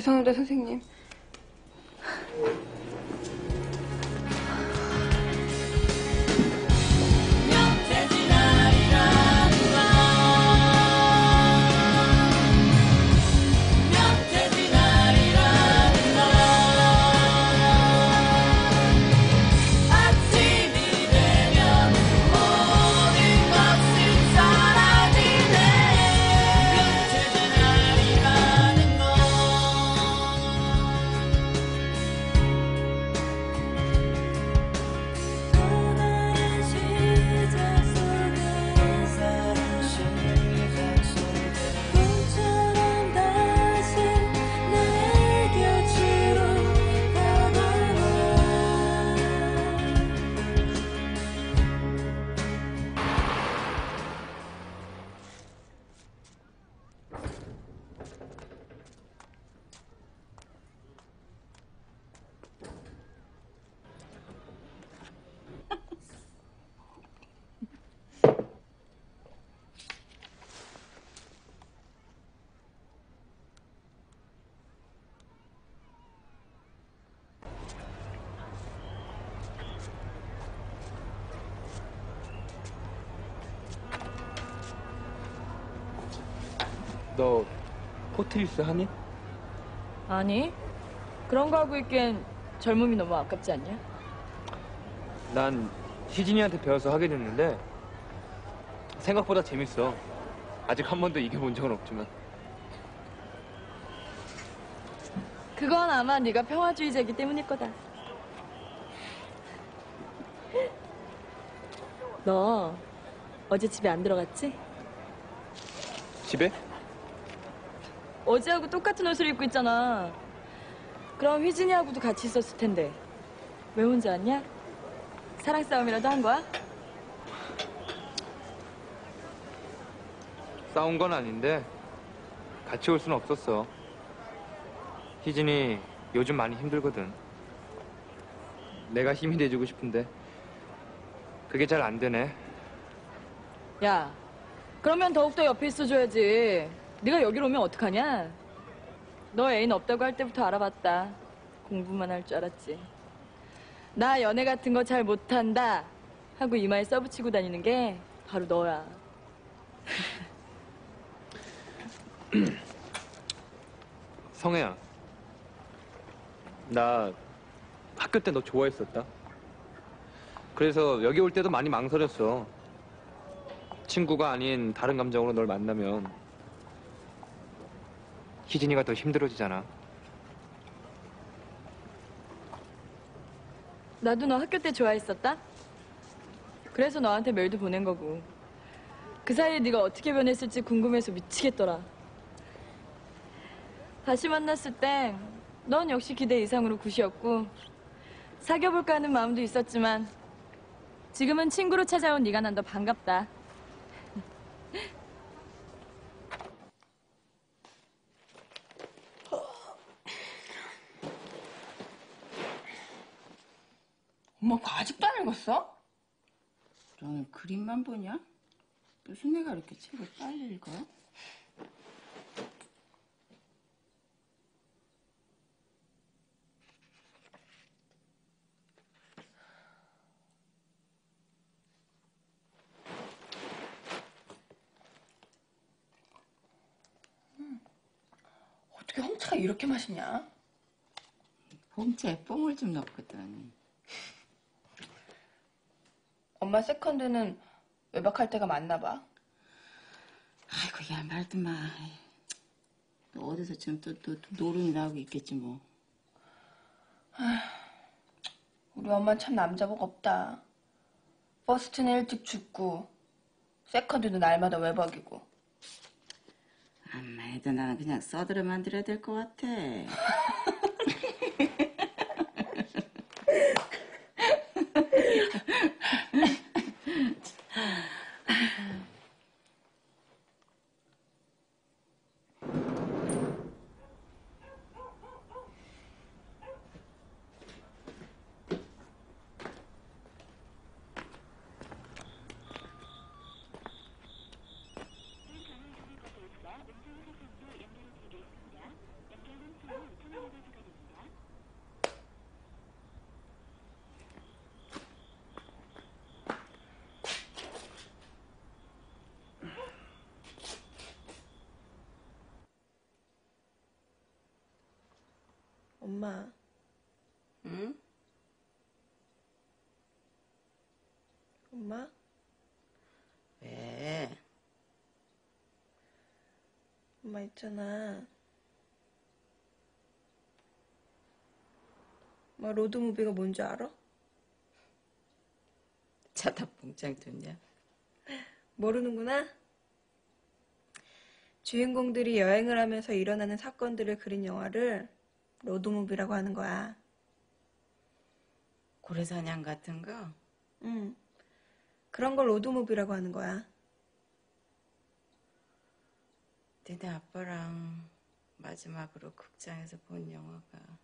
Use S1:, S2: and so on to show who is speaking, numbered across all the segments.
S1: 죄송합니다, 선생님.
S2: 너 포트리스 하니?
S3: 아니 그런 거 하고 있기엔 젊음이 너무 아깝지 않냐?
S2: 난 희진이한테 배워서 하게 됐는데 생각보다 재밌어. 아직 한 번도 이겨본 적은 없지만
S3: 그건 아마 네가 평화주의자이기 때문일 거다. 너 어제 집에 안 들어갔지?
S2: 집에?
S3: 어제하고 똑같은 옷을 입고 있잖아. 그럼 휘진이하고도 같이 있었을 텐데 왜 혼자 왔냐? 사랑 싸움이라도 한 거야?
S2: 싸운 건 아닌데 같이 올 수는 없었어. 희진이 요즘 많이 힘들거든. 내가 힘이 돼주고 싶은데 그게 잘 안 되네.
S3: 야, 그러면 더욱더 옆에 있어줘야지. 네가 여기로 오면 어떡하냐? 너 애인 없다고 할 때부터 알아봤다. 공부만 할 줄 알았지. 나 연애 같은 거 잘 못한다 하고 이마에 써붙이고 다니는 게 바로 너야.
S2: 성혜야, 나 학교 때 너 좋아했었다. 그래서 여기 올 때도 많이 망설였어. 친구가 아닌 다른 감정으로 널 만나면 희진이가 더 힘들어지잖아.
S3: 나도 너 학교 때 좋아했었다? 그래서 너한테 메일도 보낸 거고. 그 사이에 네가 어떻게 변했을지 궁금해서 미치겠더라. 다시 만났을 땐넌 역시 기대 이상으로 굿이었고 사귀어볼까 하는 마음도 있었지만 지금은 친구로 찾아온 네가 난 더 반갑다.
S1: 엄마 그거 아직도 안 읽었어?
S4: 너는 그림만 보냐? 무슨 애가 이렇게 책을 빨리 읽어?
S1: 어떻게 홍차가 이렇게 맛있냐?
S4: 봉지에 뽕을 좀 넣거든.
S1: 엄마 세컨드는 외박할 때가 많나 봐.
S4: 아이고, 야, 말도 마. 또 어디서 지금 또, 또, 또 노름이나 하고 있겠지, 뭐.
S1: 우리 엄마는 참 남자복 없다. first는 일찍 죽고 세컨드는 날마다 외박이고.
S4: 암마 해도 나는 그냥 써들어 만들어야 될 것 같아.
S1: 엄마.
S4: 응?
S1: 엄마?
S4: 왜?
S1: 엄마 있잖아. 엄마 로드무비가 뭔지 알아?
S4: 자다 봉장 뒀냐?
S1: 모르는구나? 주인공들이 여행을 하면서 일어나는 사건들을 그린 영화를 로드무비라고 하는 거야.
S4: 고래사냥 같은 거?
S1: 응. 그런 걸 로드무비라고 하는 거야.
S4: 니네 아빠랑 마지막으로 극장에서 본 영화가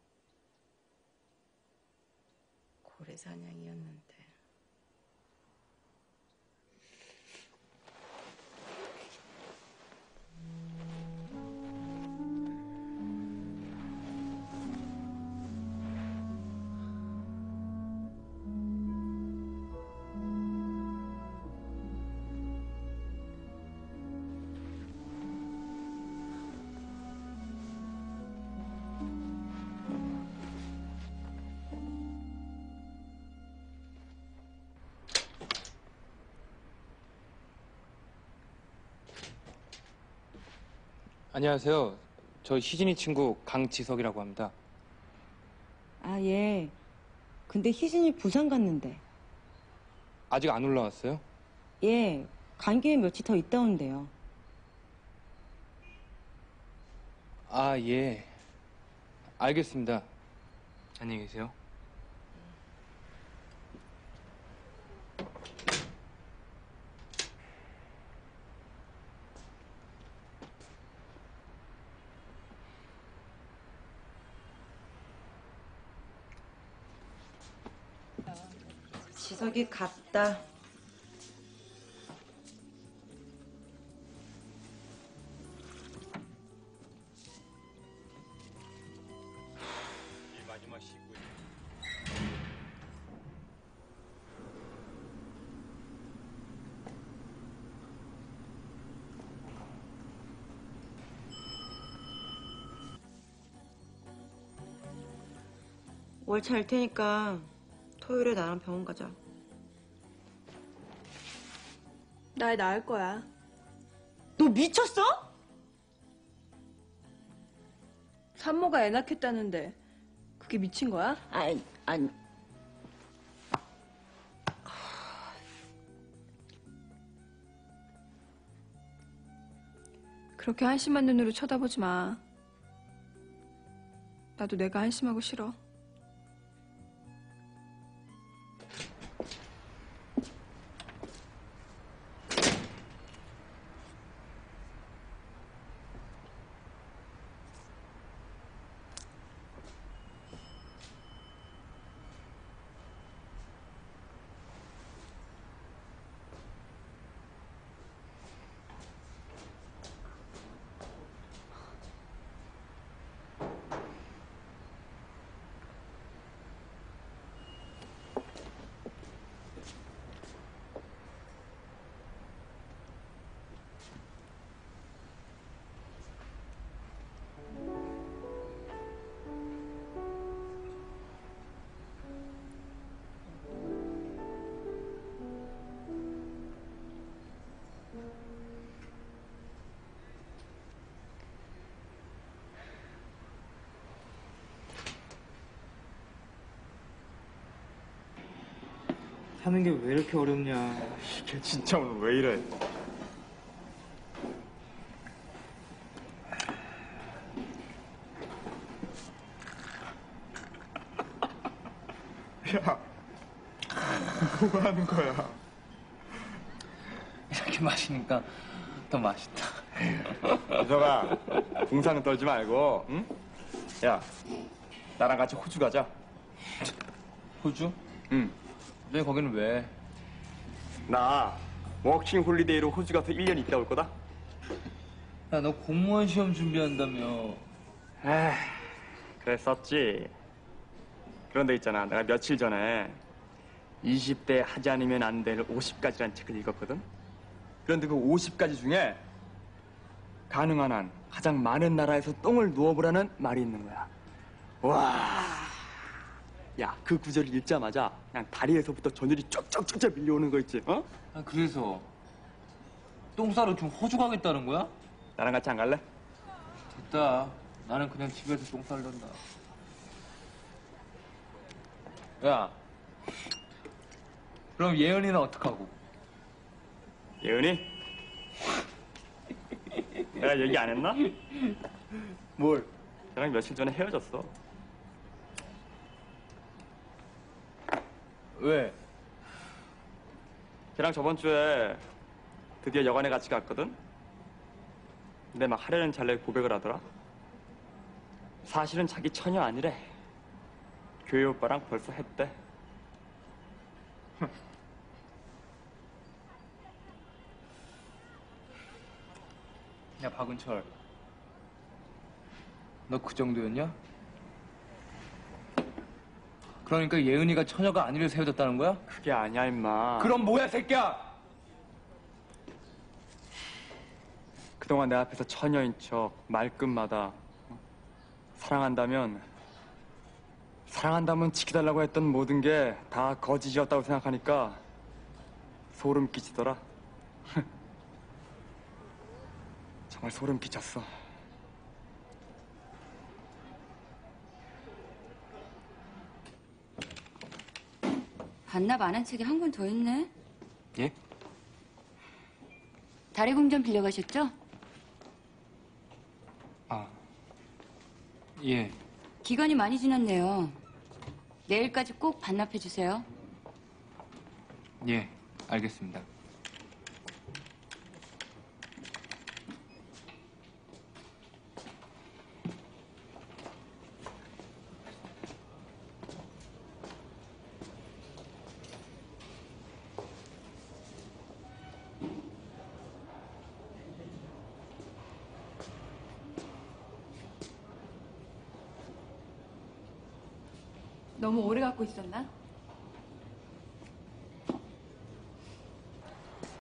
S4: 고래사냥이었는데.
S2: 안녕하세요. 저 희진이 친구 강지석이라고 합니다.
S5: 아, 예. 근데 희진이 부산 갔는데.
S2: 아직 안 올라왔어요?
S5: 예. 간 김에 며칠 더 있다 온대요.
S2: 아, 예. 알겠습니다. 안녕히 계세요.
S5: 지석이 갔다. 월차 일 테니까 토요일에 나랑 병원 가자.
S1: 나애 낳을 거야.
S5: 너 미쳤어?
S1: 산모가 애 낳겠다는데 그게 미친 거야?
S5: 아니, 아니.
S1: 그렇게 한심한 눈으로 쳐다보지 마. 나도 내가 한심하고 싫어.
S6: 사는 게 왜 이렇게 어렵냐.
S7: 걔 진짜 오늘 왜 이래? 야, 뭐가 하는 거야?
S6: 이렇게 마시니까 더 맛있다.
S7: 유석아, 궁상 떨지 말고, 응? 야, 나랑 같이 호주 가자.
S6: 호주?
S7: 응.
S6: 왜 거기는 왜?
S7: 나 워킹 홀리데이로 호주 가서 1년 있다 올 거다.
S6: 야, 너 공무원 시험 준비한다며.
S7: 에휴, 그랬었지. 그런데 있잖아, 내가 며칠 전에 20대 하지 않으면 안 될 50가지란 책을 읽었거든. 그런데 그 50가지 중에 가능한 한 가장 많은 나라에서 똥을 누워보라는 말이 있는 거야. 야, 그 구절을 읽자마자 그냥 다리에서부터 전율이 쫙쫙쫙쫙 밀려오는 거 있지? 어?
S6: 아, 그래서 똥 싸러 좀 호주 가겠다는 거야?
S7: 나랑 같이 안 갈래?
S6: 됐다. 나는 그냥 집에서 똥 쌀란다. 야. 그럼 예은이는 어떡하고?
S7: 예은이? 내가 얘기 안 했나?
S6: 뭘?
S7: 걔랑 며칠 전에 헤어졌어.
S6: 왜?
S7: 걔랑 저번 주에 드디어 여관에 같이 갔거든? 근데 막 하려는 찰나에 고백을 하더라. 사실은 자기 처녀 아니래. 교회 오빠랑 벌써 했대.
S6: 야, 박은철. 너 그 정도였냐? 그러니까 예은이가 처녀가 아니를 세워졌다는 거야?
S7: 그게 아니야, 임마.
S6: 그럼 뭐야, 새끼야!
S7: 그동안 내 앞에서 처녀인 척 말끝마다 어? 사랑한다면 사랑한다면 지켜달라고 했던 모든 게 다 거짓이었다고 생각하니까 소름 끼치더라. 정말 소름 끼쳤어.
S4: 반납 안 한 책이 한 권 더 있네.
S2: 예?
S4: 다리공점 빌려가셨죠?
S2: 아, 예.
S4: 기간이 많이 지났네요. 내일까지 꼭 반납해 주세요.
S2: 예, 알겠습니다.
S3: 너무 오래 갖고 있었나?